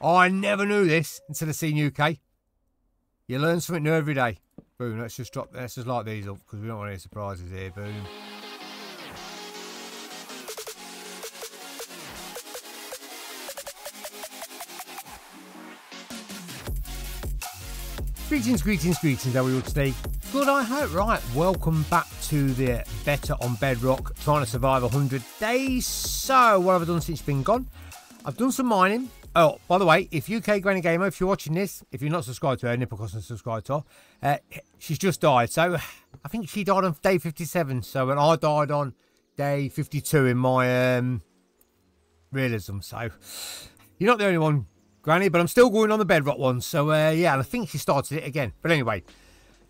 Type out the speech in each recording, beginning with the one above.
Oh, I never knew this until I seen UK. You learn something new every day. Boom, let's just drop, let's just light these up because we don't want any surprises here. Boom. Greetings, greetings, greetings, how are we all today? Good, I hope. Right, welcome back to the Better on Bedrock, trying to survive 100 days. So, what have I done since you've been gone? I've done some mining. Oh, by the way, if UK Granny Gamer, if you're watching this, if you're not subscribed to her, Nipple Costin subscribed to her, uh, she's just died. So, I think she died on day 57. So, and I died on day 52 in my um, realism. So, you're not the only one Granny, but I'm still going on the bedrock one. So, uh, yeah, and I think she started it again. But anyway,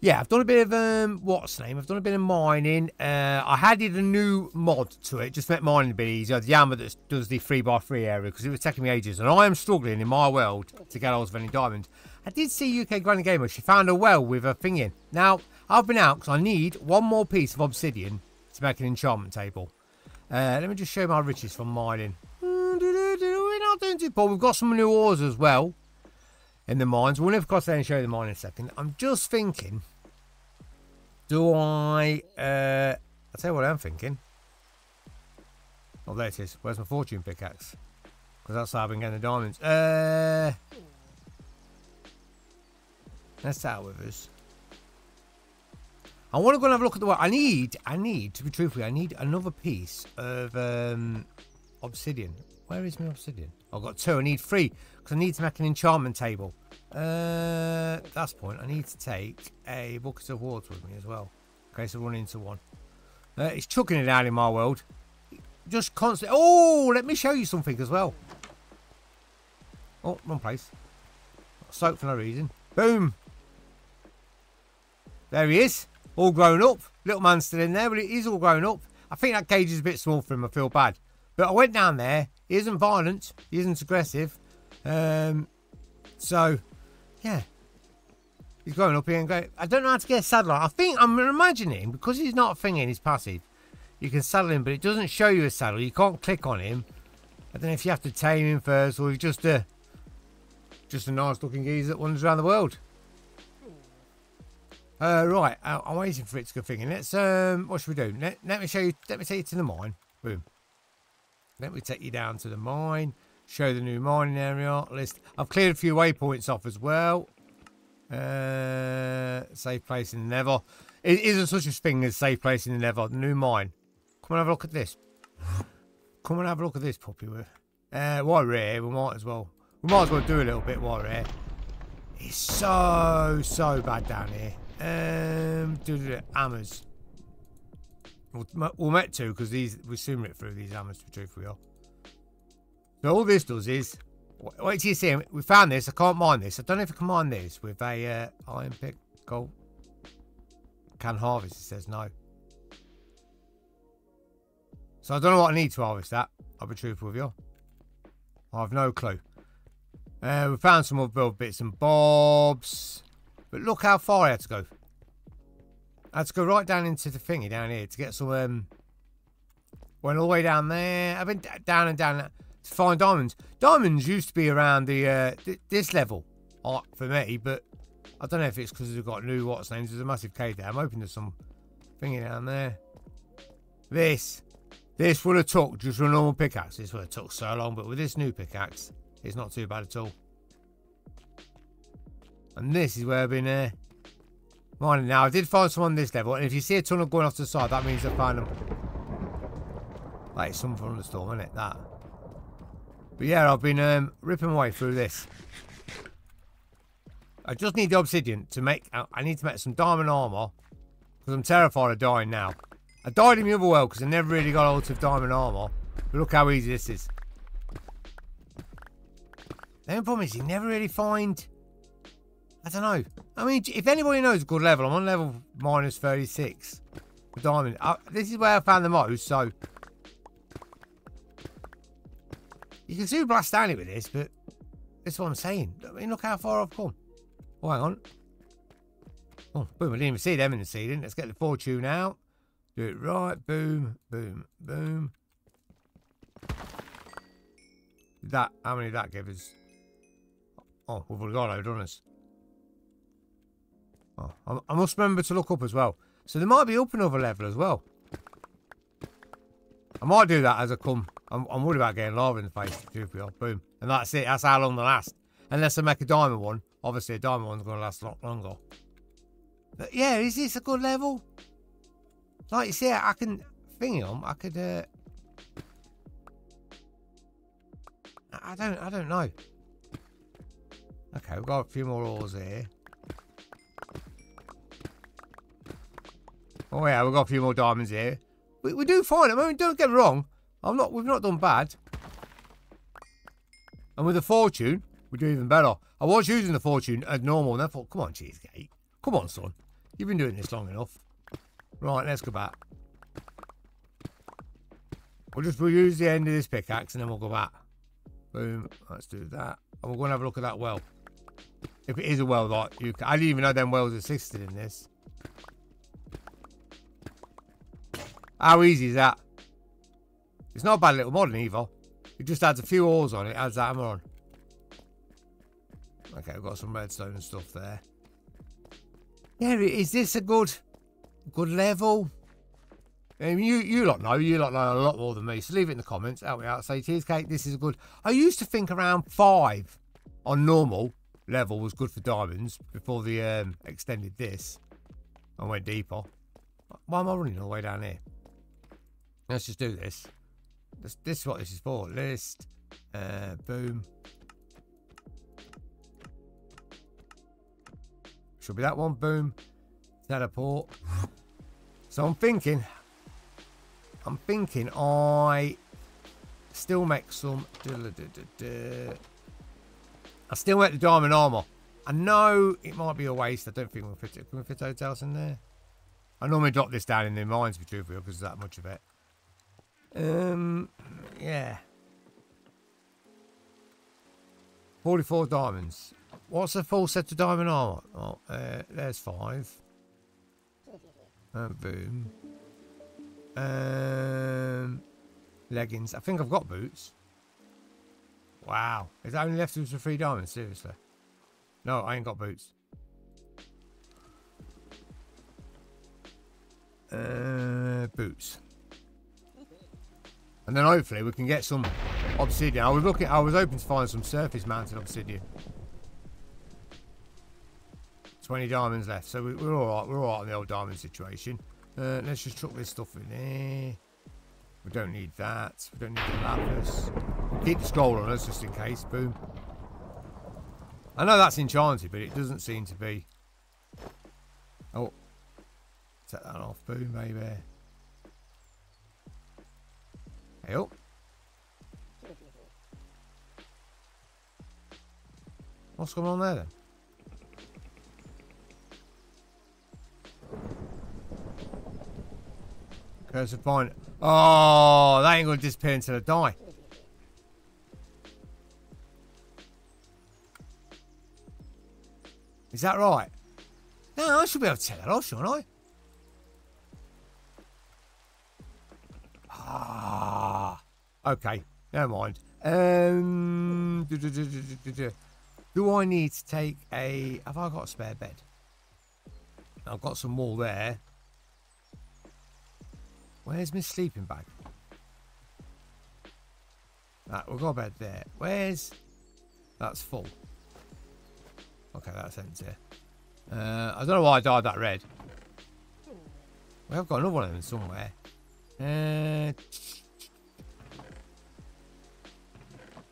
yeah, I've done a bit of, um, what's name? I've done a bit of mining. Uh, I added a new mod to it, just make mining a bit easier. The hammer that does the 3x3 area, because it was taking me ages. And I am struggling in my world to get hold of any diamonds. I did see UK Granny Gamer. She found a well with a thing in. Now, I've been out because I need one more piece of obsidian to make an enchantment table. Uh, let me just show my riches from mining. We're not doing too poor. We've got some new ores as well in the mines. We'll never cross there and show you the mine in a second. I'm just thinking, do I... Uh, I'll tell you what I'm thinking. Oh, there it is. Where's my fortune pickaxe? Because that's how I've been getting the diamonds. Uh, let's start with us. I want to go and have a look at the. I need, I need, to be truthful, I need another piece of um, obsidian. Where is my obsidian? I've got two. I need three because I need to make an enchantment table. Uh, that's point. I need to take a bucket of water with me as well. Okay, so run into one. Uh, it's chucking it out in my world. Just constantly. Oh, let me show you something as well. Oh, wrong place. Soak for no reason. Boom. There he is. All grown up. Little man still in there, but he's all grown up. I think that cage is a bit small for him. I feel bad. But I went down there. He isn't violent. He isn't aggressive. Um, so, yeah. He's growing up here and going. I don't know how to get a saddle on. I think I'm imagining because he's not a thing in his passive. You can saddle him, but it doesn't show you a saddle. You can't click on him. I don't know if you have to tame him first or he's just a just a nice looking geezer that wanders around the world. Uh, right, I'm waiting for it to go thinking. Let's um, what should we do? Let, let me show you. Let me take you to the mine. Boom. Let me take you down to the mine. Show the new mining area list. I've cleared a few waypoints off as well. Uh, safe place in the Nether. It isn't such a thing as safe place in the Nether. The new mine. Come and have a look at this. Come and have a look at this puppy. Uh, while we're here, we might as well. We might as well do a little bit while we're here. It's so, so bad down here. Um, do the hammers. We'll, met two because these we soon it through these hammers to be truthful. Are. So all this does is wait till you see We found this. I can't mine this. I don't know if I can mine this with a uh, iron pick gold. Can harvest. It says no. So I don't know what I need to harvest that. I'll be truthful with you. I have no clue. Uh, we found some other bits and bobs. But look how far I had to go. Had to go right down into the thingy down here to get some, um, went all the way down there. I've been down and down to find diamonds. Diamonds used to be around the, uh, th this level uh, for me, but I don't know if it's because we've got new what's names. There's a massive cave there. I'm hoping there's some thingy down there. This, this would have took just a normal pickaxe. This would have took so long, but with this new pickaxe, it's not too bad at all. And this is where I've been uh, Morning now. I did find some on this level, and if you see a tunnel going off to the side, that means I found them. Like some from the storm, isn't it? That. But yeah, I've been um, ripping away through this. I just need the obsidian to make... I need to make some diamond armour. Because I'm terrified of dying now. I died in the other world because I never really got hold of diamond armour. But look how easy this is. The only problem is you never really find I don't know. I mean, if anybody knows a good level, I'm on level minus 36 for diamond. Uh, this is where I found the most, so... You can see blast down it with this, but that's what I'm saying. I mean, look how far I've come. Oh, hang on. Oh, boom, I didn't even see them in the ceiling. Let's get the fortune out. Do it right. Boom, boom, boom. That, how many did that give us? Oh, we've got done us. Oh, I, must remember to look up as well. So there might be up another level as well. I might do that as I come. I'm, I'm worried about getting lava in the face. Boom. And that's it. That's how long they last. Unless I make a diamond one. Obviously, a diamond one's going to last a lot longer. But yeah, is this a good level? Like you see, I can thing them. I could. Uh, I don't. I don't know. Okay, we've got a few more ores here. Oh yeah, we've got a few more diamonds here. We, we do fine. I mean, don't get me wrong. I'm not. We've not done bad. And with the fortune, we do even better. I was using the fortune as normal, and I thought, come on, cheesecake, come on, son. You've been doing this long enough. Right, let's go back. We'll just we'll use the end of this pickaxe, and then we'll go back. Boom. Let's do that. And we're going to have a look at that well. If it is a well, like you, can, I didn't even know them wells existed in this. How easy is that? It's not a bad little mod either. It just adds a few ores on it, adds that hammer on. Okay, I've got some redstone and stuff there. Yeah, is this a good good level? I mean, you you lot know, you lot know a lot more than me, so leave it in the comments. Help me out. Say, cheesecake, this is a good. I used to think around five on normal level was good for diamonds before the um, extended this. and went deeper. Why am I running all the way down here? Let's just do this. This, this is what this is for. List. Uh, boom. Should be that one. Boom. Teleport. So I'm thinking. I'm thinking I still make some. I still make the diamond armor. I know it might be a waste. I don't think we'll fit it. Can we fit hotels in there? I normally drop this down in the mines, for truthful, because there's that much of it. Um, yeah. 44 diamonds. What's a full set of diamond armor? Oh, uh, there's five. And boom. Um, leggings. I think I've got boots. Wow. That only left us for three diamonds? Seriously. No, I ain't got boots. Uh, boots. And then hopefully we can get some obsidian. I was looking, I was hoping to find some surface mounted obsidian. 20 diamonds left, so we, are alright, we're alright on the old diamond situation. Uh, let's just chuck this stuff in here. We don't need that. We don't need the lapis. Keep the scroll on us just in case. Boom. I know that's enchanted, but it doesn't seem to be. Oh. Set that off. Boom, baby. Hey, oh. What's going on there then? There's a. Oh, that ain't to disappear until I die. Is that right? No, I should be able to tell that off, shouldn't I? Okay. Never mind. Um, do, do, do, do, I need to take a... Have I got a spare bed? I've got some more there. Where's my sleeping bag? Right, we've got a bed there. Where's... That's full. Okay, that's empty. Uh, I don't know why I dyed that red. We have got another one them somewhere. Uh,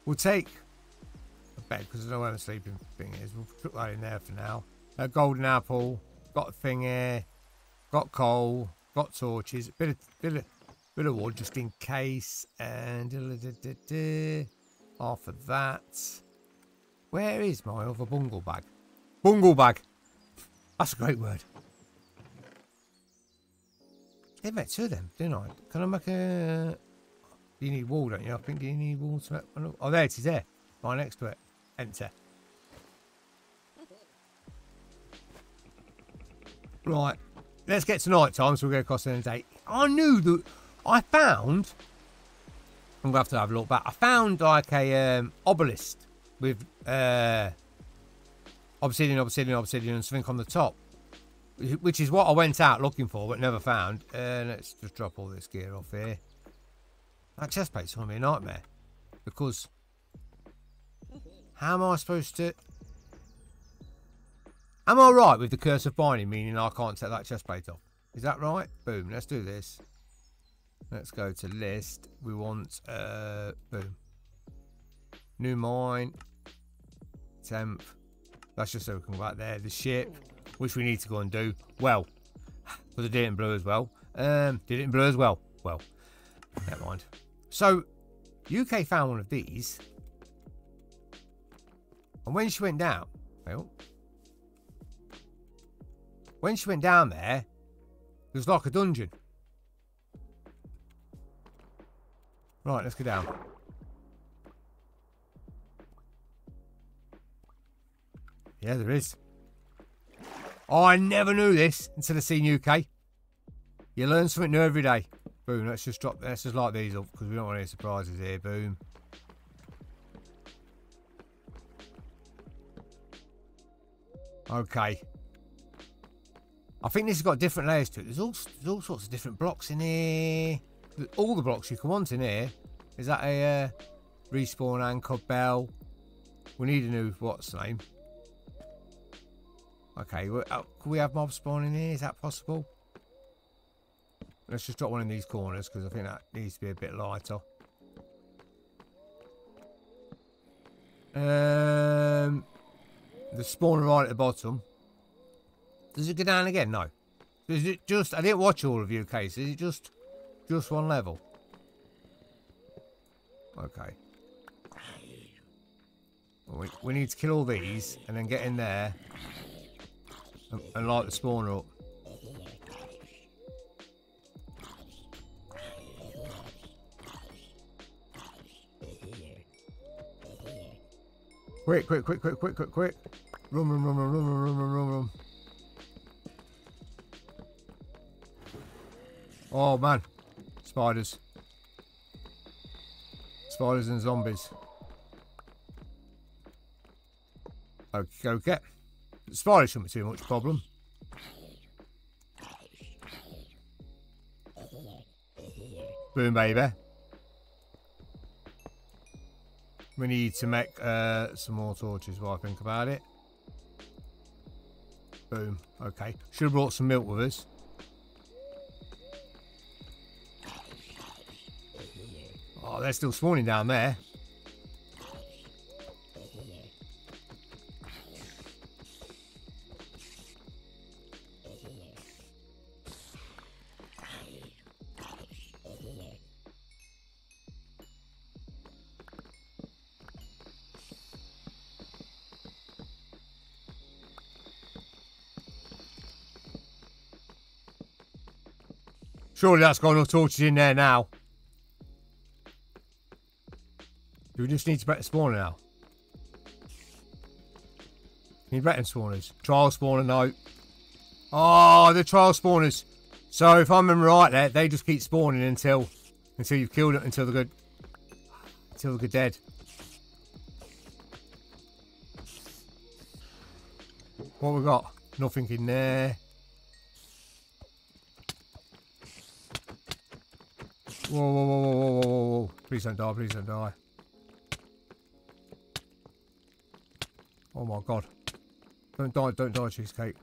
we'll take a bed because I don't know where the sleeping thing is. We'll put that in there for now. A golden apple. Got a thing here. Got coal. Got torches, bit of, bit of, bit of wood just in case, and half of that. Where is my other bungle bag? Bungle bag. That's a great word. I met two of them, didn't I? Can I make a... You need wall, don't you? I think you need wall to. Oh, there it is there. Right next to it. Enter. Right let's get to night time so we'll go across the day. I knew that I found I'm gonna have to have a look back. I found like a um, obelisk with uh, obsidian, obsidian, obsidian, and something on the top. Which is what I went out looking for, but never found. Uh, let's just drop all this gear off here. That chest plate's going to be a nightmare. Because... How am I supposed to... Am I right with the curse of binding, meaning I can't set that chest plate off? Is that right? Boom, let's do this. Let's go to list. We want, uh, boom. New mine. Temp. That's just so we can go back there. The ship, which we need to go and do. Well, but I did it in blue as well. Um, did it in blue as well. Well, never mind. So, UK found one of these. And when she went down, well, when she went down there, it was like a dungeon. Right, let's go down. Yeah, there is. Oh, I never knew this until I seen UK. You learn something new every day. Boom, let's just drop, let's just light these up because we don't want any surprises here. Boom. Okay. I think this has got different layers to it. There's all, there's all sorts of different blocks in here. All the blocks you can want in here. Is that a uh, respawn anchor bell? We need a new, what's name? Okay, well, uh, can we have mob spawn in here? Is that possible? Let's just drop one in these corners because I think that needs to be a bit lighter. Um, the spawner right at the bottom. Does it go down again? No. Is it just... I didn't watch all of UK. Is it just... Just one level? Okay. We, we need to kill all these and then get in there and, and light the spawner up. Quick, quick, quick, quick, quick, quick, quick. Run, run, run, run, run, run, run. Oh man, spiders. Spiders and zombies. Okay, okay. Spiders shouldn't be too much problem. Boom, baby. We need to make uh, some more torches while I think about it. Boom. Okay. Should have brought some milk with us. Oh, they're still spawning down there. Surely that's got enough torches in there now. Do we just need to bet the spawner now? Need betting spawners. Trial spawner, no. Oh, the trial spawners. So if I remember right there, they just keep spawning until until you've killed it until they're good until they're dead. What we got? Nothing in there. Whoa, whoa, whoa, whoa, whoa, whoa, whoa. Please don't die, please don't die. Oh my god. Don't die, don't die, cheesecake.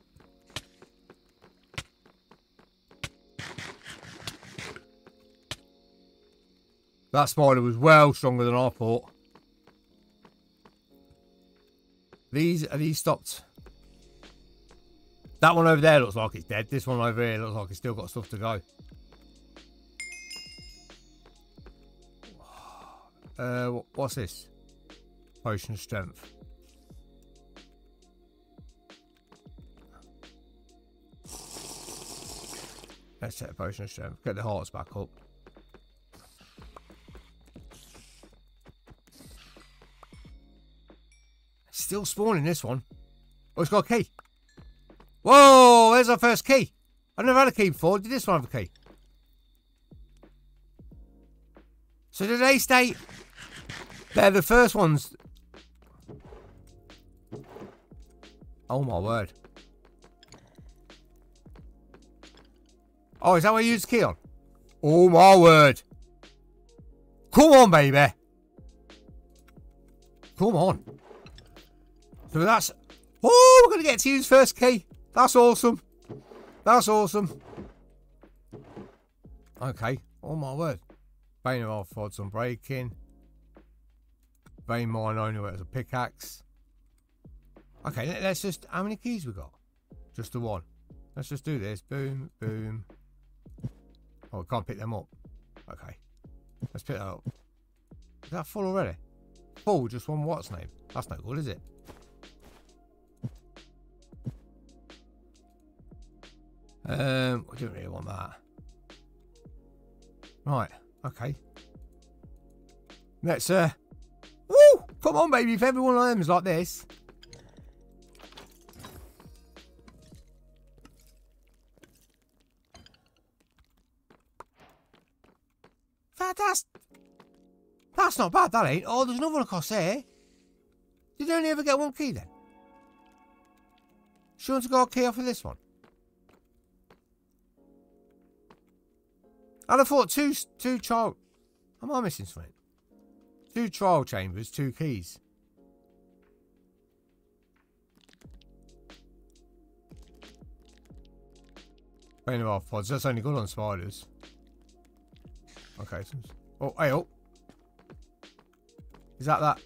That spider was well stronger than I thought. These, are these stopped? That one over there looks like it's dead. This one over here looks like it's still got stuff to go. Uh, what's this? Potion strength. Let's set a potion strength. Get the hearts back up. Still spawning this one. Oh, it's got a key. Whoa, there's our first key. I've never had a key before. Did this one have a key? So did they stay... They're the first ones... Oh my word. Oh, is that what you use key on? Oh my word. Come on, baby. Come on. So that's... Oh, we're going to get to use first key. That's awesome. That's awesome. Okay. Oh my word. Bane of arthropods on breaking. Vein mine only as a pickaxe. Okay, let's just... How many keys we got? Just the one. Let's just do this. Boom, boom. Oh, we can't pick them up. Okay. Let's pick that up. Is that full already? Full, just one what's name? That's not good, is it? Um, we don't really want that. Right, okay. Let's, uh... Come on, baby, if every one of them is like this... That, that's... Not bad, that ain't. Oh, there's another one across there. Did you only ever get one key then? Sure to go a key off of this one? I'd have thought two, two trial... Am I missing something? Two trial chambers, two keys. Bane of arthropods, that's only good on spiders. Okay. Oh, hey, oh! Is that that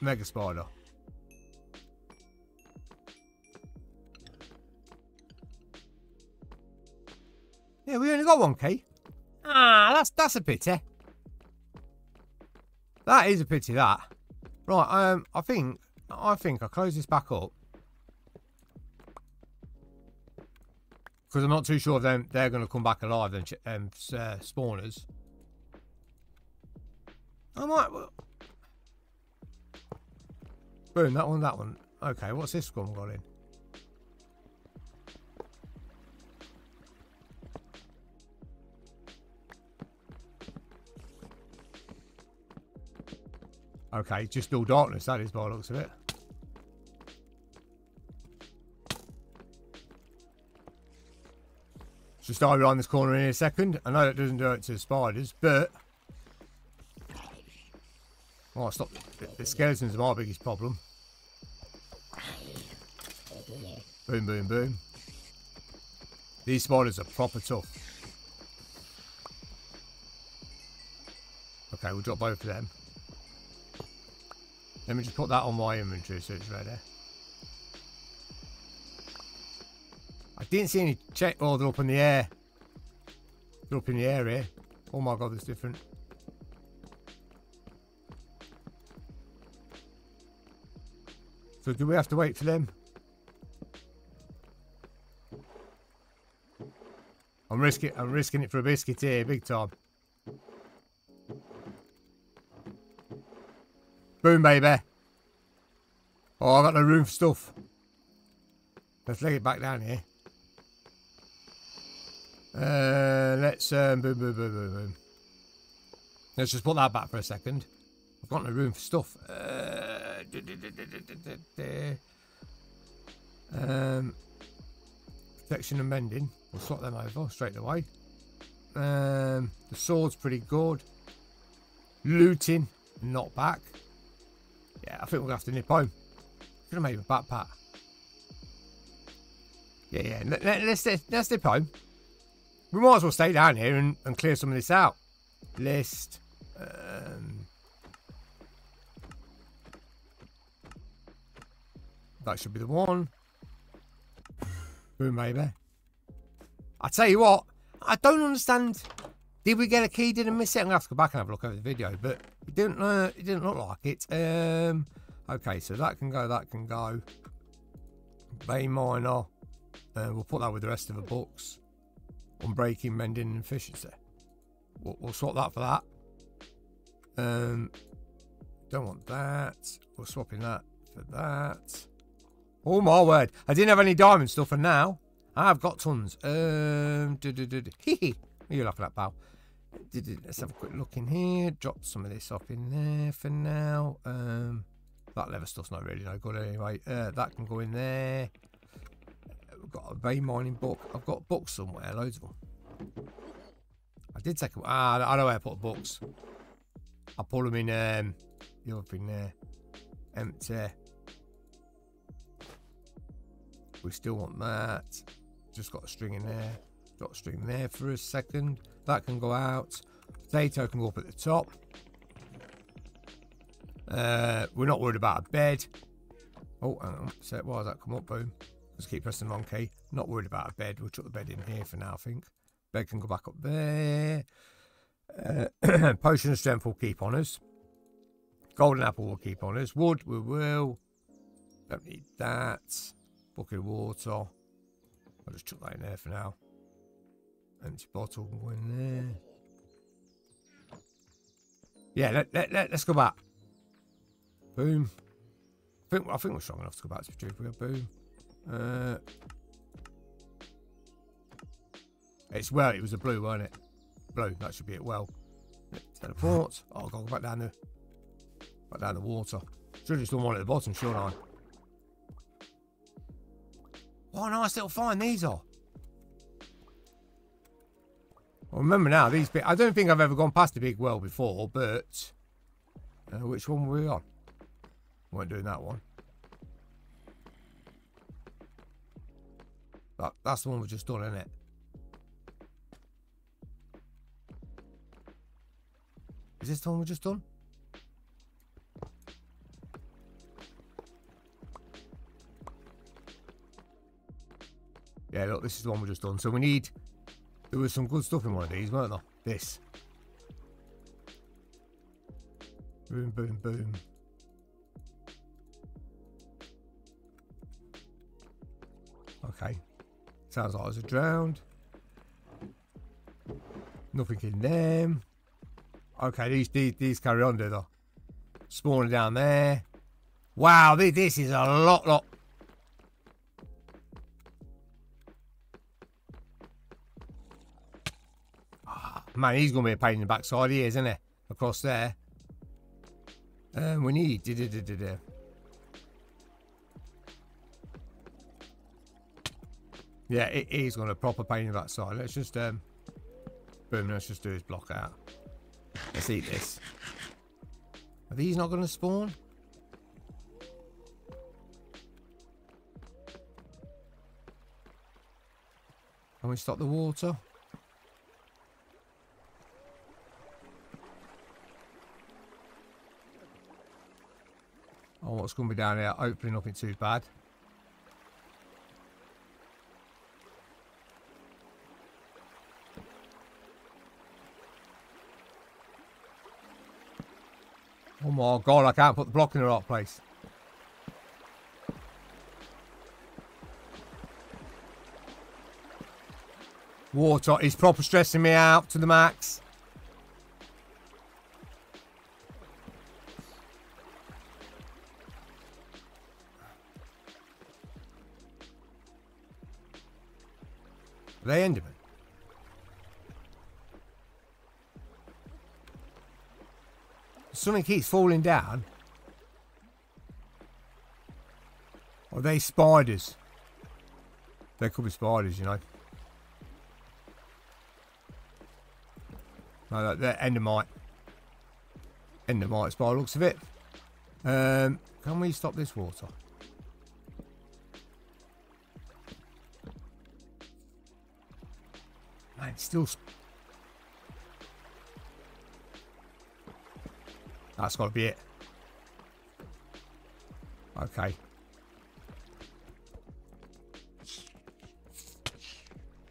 mega spider? Yeah, we only got one key. Ah, that's that's a pity. That is a pity. That. Right. Um. I think. I think I close this back up because I'm not too sure if them they're going to come back alive. Then um, uh, spawners. I might. Well... Boom. That one. That one. Okay. What's this one got in? Okay, just all darkness, that is by the looks of it. Just dive around this corner in a second. I know that doesn't do it to spiders, but... Oh, stop. The, the skeletons are my biggest problem. Boom, boom, boom. These spiders are proper tough. Okay, we'll drop both of them. Let me just put that on my inventory so it's ready. I didn't see any check. Oh, they're up in the air. They're up in the air here. Oh my god, that's different. So do we have to wait for them? I'm risking I'm risking it for a biscuit here, big time. Boom, baby. Oh, I've got no room for stuff. Let's lay it back down here. Uh, let's um, boom, boom, boom, boom, boom. Let's just put that back for a second. I've got no room for stuff. Uh, um, protection and mending. We'll swap them over straight away. Um, the sword's pretty good. Looting, knockback. Yeah, I think we'll have to nip home. Could have made a backpack. Yeah, yeah. Let, us let's, let's nip home. We might as well stay down here and, and clear some of this out. List. Um, that should be the one. Boom, maybe. I tell you what, I don't understand. Did we get a key? Didn't miss it? I'm gonna have to go back and have a look over the video, but it didn't. Uh, it didn't look like it. Um. Okay, so that can go. That can go. Vein miner. Uh, we'll put that with the rest of the books. Unbreaking, mending, and efficiency. We'll, we'll swap that for that. Um. Don't want that. We're swapping that for that. Oh my word! I didn't have any diamond stuff, and now I've got tons. Um. Do, do, do, do. You're laughing at, pal. Did it let's have a quick look in here. Drop some of this off in there for now. Um, That leather stuff's not really no good anyway. Uh, that can go in there. We've got a vein mining book. I've got books somewhere, loads of them. I did take them. Ah, I know where I put books. I put them in um, the other thing there. Empty. We still want that. Just got a string in there. Got a string there for a second. That can go out. Potato can go up at the top. Uh, we're not worried about a bed. Oh, hang on. So why does that come up? Boom. Just keep pressing the wrong key. Not worried about a bed. We'll chuck the bed in here for now, I think. Bed can go back up there. Uh, potion of strength will keep on us. Golden apple will keep on us. Wood, we will. Don't need that. Bucket of water. I'll just chuck that in there for now. Empty bottle in there. Yeah, let, let, let, let's go back. Boom. I think, I think we're strong enough to go back to the Jupiter. Boom. Uh, it's well, it was a blue, wasn't it? Blue, that should be it. Well, teleport. Oh, I'll go back down the back down the water. Should have just done one at the bottom, shouldn't I? What a nice little find these are. Remember now, these big, I don't think I've ever gone past a big well before, but uh, which one were we on? We weren't doing that one. That, that's the one we just done, isn't it? Is this the one we just done? Yeah, look, this is the one we just done. So we need... There was some good stuff in one of these, weren't there? This. Boom, boom, boom. Okay. Sounds like I was drowned. Nothing in them. Okay, these, these, these carry on, do they? Spawning down there. Wow, this, this is a lot, lot. Man, he's going to be a pain in the backside, he is, isn't he? Across there. Um, we need... Da, da, da, Yeah, it is going to proper pain in the backside. Let's just... um, Boom, let's just do his block out. Let's eat this. Are these not going to spawn? Can we stop the water? Oh, what's going to be down here? Hopefully nothing too bad. Oh my god, I can't put the block in the right place. Water is proper stressing me out to the max. Endermen? something keeps falling down. Are they spiders? They could be spiders, you know. No, they're endermite. Endermite spider looks of it. Um, can we stop this water? Man, still That's got to be it. Okay.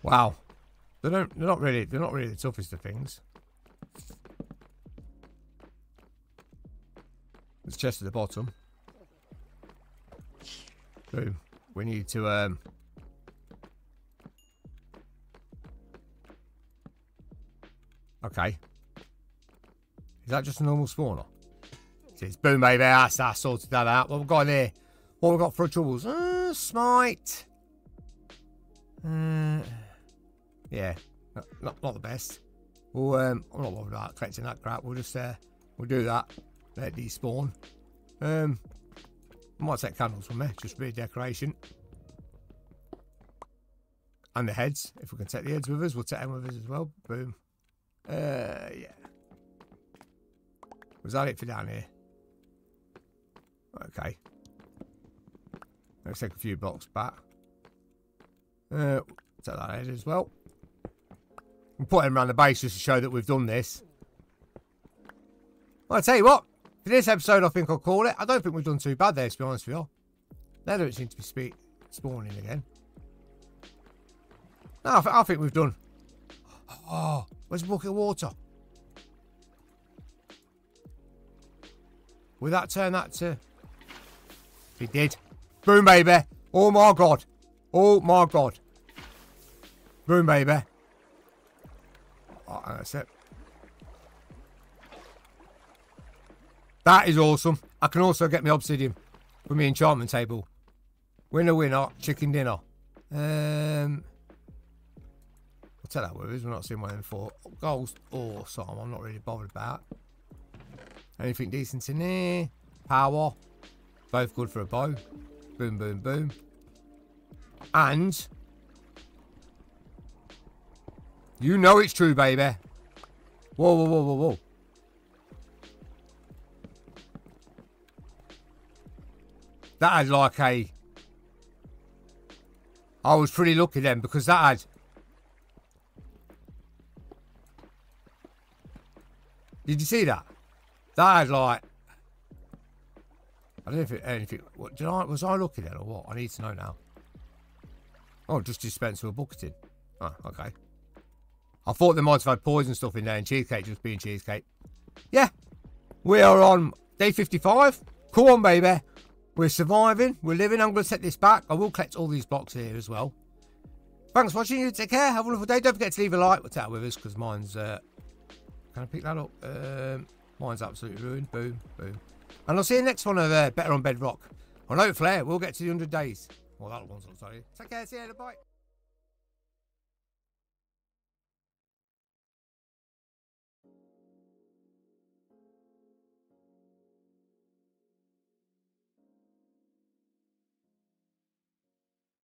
Wow. They don't they're not really they're not really the toughest of things. There's chest at the bottom. Boom. We need to um Okay. Is that just a normal spawner? It is. Boom, baby. That's, that sorted that out. What we've got in here? What we got for troubles? Uh, smite. Uh, yeah. Not, not, not the best. Well, um, I'm not worried about collecting that crap. We'll just, uh, we'll do that. Let these spawn. Um, I might take candles from there, just for decoration. And the heads. If we can take the heads with us, we'll take them with us as well. Boom. Uh, yeah. Was that it for down here? Okay. Let's take a few blocks back. Uh, take that head as well. And put them around the base just to show that we've done this. Well, I'll tell you what. For this episode, I think I'll call it. I don't think we've done too bad there, to be honest with you. They don't seem to be spawning again. No, I, th I think we've done. Oh, where's bucket of water? Will that turn that to... It did. Boom, baby. Oh, my God. Oh, my God. Boom, baby. Oh, that's it. That is awesome. I can also get my obsidian from my enchantment table. Winner, winner, chicken dinner. Um, tell that with us. We're not seeing one of four goals or some. I'm not really bothered about. Anything decent in here? Power. Both good for a bow. Boom, boom, boom. And you know it's true, baby. Whoa, whoa, whoa, whoa, whoa. That had like a... I was pretty lucky then because that had... Did you see that? That had like... I don't know if it, anything... What, did I, was I lucky then or what? I need to know now. Oh, just dispense with bucketing. Oh, okay. I thought they might have had poison stuff in there and cheesecake just being cheesecake. Yeah. We are on day 55. Come on, baby. We're surviving. We're living. I'm going to set this back. I will collect all these blocks here as well. Thanks for watching. You take care. Have a wonderful day. Don't forget to leave a like. What's out with us? Because mine's... Uh, can I pick that up? Um, mine's absolutely ruined. Boom. Boom. And I'll see you next one of uh, Better on Bedrock. On Flare, we'll get to the 100 days. Well, that one's not sorry. Take care. See you later. Bye.